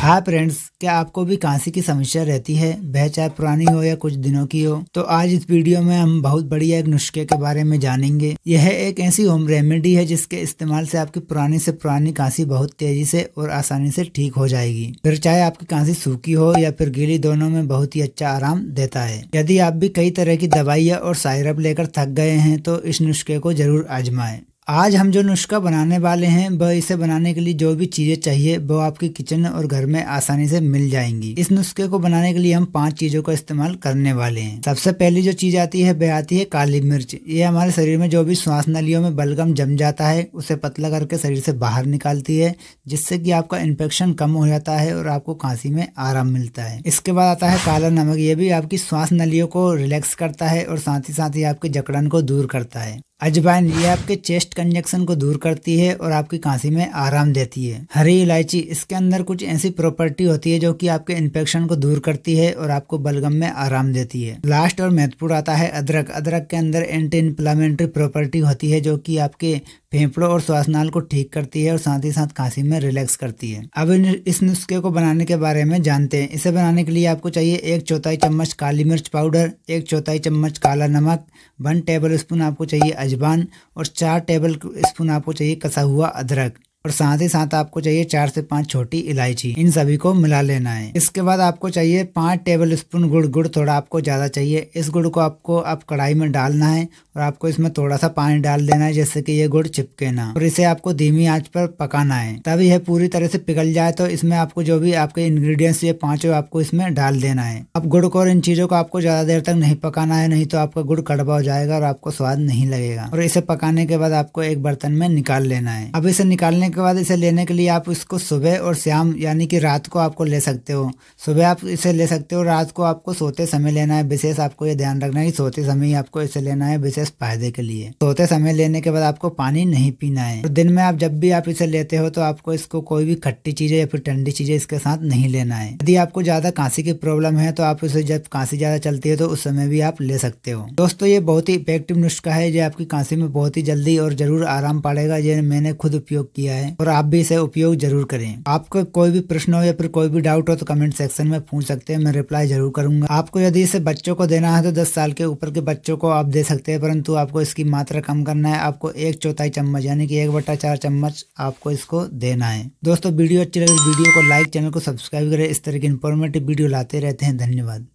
हाँ फ्रेंड्स क्या आपको भी कांसी की समस्या रहती है? वह चाहे पुरानी हो या कुछ दिनों की हो? तो आज इस वीडियो में हम बहुत बढ़िया एक नुस्खे के बारे में जानेंगे। यह एक ऐसी होम रेमेडी है जिसके इस्तेमाल से आपकी पुरानी से पुरानी कांसी बहुत तेज़ी से और आसानी से ठीक हो जाएगी। फिर चाहे आपकी कांसी सूखी हो या फिर गीली, दोनों में बहुत ही अच्छा आराम देता है। यदि आप भी कई तरह की दवाइयाँ और सायरप लेकर थक गए हैं तो इस नुस्खे को ज़रूर आजमाएँ। आज हम जो नुस्खा बनाने वाले हैं, वह इसे बनाने के लिए जो भी चीज़ें चाहिए, वो आपके किचन और घर में आसानी से मिल जाएँगी। इस नुस्खे को बनाने के लिए हम पाँच चीज़ों का इस्तेमाल करने वाले हैं। सबसे पहली जो चीज़ आती है, वह आती है काली मिर्च। ये हमारे शरीर में जो भी श्वास नलियों में बलगम जम जाता है, उसे पतला करके शरीर से बाहर निकालती है, जिससे की आपका इन्फेक्शन कम हो जाता है और आपको खांसी में आराम मिलता है। इसके बाद आता है काला नमक। ये भी आपकी श्वास नलियों को रिलैक्स करता है और साथ ही साथ ही आपके जकड़न को दूर करता है। अजवाइन ये आपके चेस्ट कंजक्शन को दूर करती है और आपकी खांसी में आराम देती है। हरी इलायची, इसके अंदर कुछ ऐसी प्रॉपर्टी होती है जो कि आपके इन्फेक्शन को दूर करती है और आपको बलगम में आराम देती है। लास्ट और महत्वपूर्ण आता है अदरक। अदरक के अंदर एंटी इन्फ्लामेंट्री प्रॉपर्टी होती है जो कि आपके फेफड़ों और श्वासनाल को ठीक करती है और साथ ही साथ खांसी में रिलैक्स करती है। अब इस नुस्खे को बनाने के बारे में जानते हैं। इसे बनाने के लिए आपको चाहिए एक चौथाई चम्मच काली मिर्च पाउडर, एक चौथाई चम्मच काला नमक वन टेबल स्पून आपको चाहिए अजवान और चार टेबल स्पून आपको चाहिए कसा हुआ अदरक। और साथ ही साथ आपको चाहिए चार से पाँच छोटी इलायची। इन सभी को मिला लेना है। इसके बाद आपको चाहिए पाँच टेबल स्पून गुड़। गुड़ थोड़ा आपको ज़्यादा चाहिए। इस गुड़ को आपको आप कढ़ाई में डालना है और आपको इसमें थोड़ा सा पानी डाल देना है जिससे कि ये गुड़ चिपके ना। और इसे आपको धीमी आँच पर पकाना है। तब यह पूरी तरह से पिघल जाए तो इसमें आपको जो भी आपके इंग्रेडिएंट्स ये पाँचों आपको इसमें डाल देना है। अब गुड़ को और इन चीज़ों को आपको ज़्यादा देर तक नहीं पकाना है, नहीं तो आपका गुड़ कड़वा हो जाएगा और आपको स्वाद नहीं लगेगा। और इसे पकाने के बाद आपको एक बर्तन में निकाल लेना है। अब इसे निकालने के बाद इसे लेने के लिए आप इसको सुबह और शाम, यानी कि रात को आपको ले सकते हो। सुबह आप इसे ले सकते हो, रात को आपको सोते समय लेना है। विशेष आपको ये ध्यान रखना है कि सोते समय ही आपको इसे लेना है, विशेष फ़ायदे के लिए। सोते समय लेने के बाद आपको पानी नहीं पीना है। दिन में आप जब भी आप इसे लेते हो तो आपको इसको कोई भी खट्टी चीज़ें या फिर ठंडी चीज़ें इसके साथ नहीं लेना है। यदि आपको ज़्यादा कांसी की प्रॉब्लम है तो आप इसे जब कांसी ज़्यादा चलती है तो उस समय भी आप ले सकते हो। दोस्तों, ये बहुत ही इफ़ेक्टिव नुस्खा है। जो आपकी कांसी में बहुत ही जल्दी और ज़रूर आराम पड़ेगा। ये मैंने खुद उपयोग किया है और आप भी इसे उपयोग ज़रूर करें। आपको कोई भी प्रश्न हो या फिर कोई भी डाउट हो तो कमेंट सेक्शन में पूछ सकते हैं, मैं रिप्लाई ज़रूर करूँगा। आपको यदि इसे बच्चों को देना है तो दस साल के ऊपर के बच्चों को आप दे सकते हैं, परंतु आपको इसकी मात्रा कम करना है। आपको एक चौथाई चम्मच, यानी कि एक बट्टा चार चम्मच आपको इसको देना है। दोस्तों, वीडियो अच्छी लगे वीडियो को लाइक चैनल को सब्सक्राइब करें। इस तरह की इन्फॉर्मेटिव वीडियो लाते रहते हैं। धन्यवाद।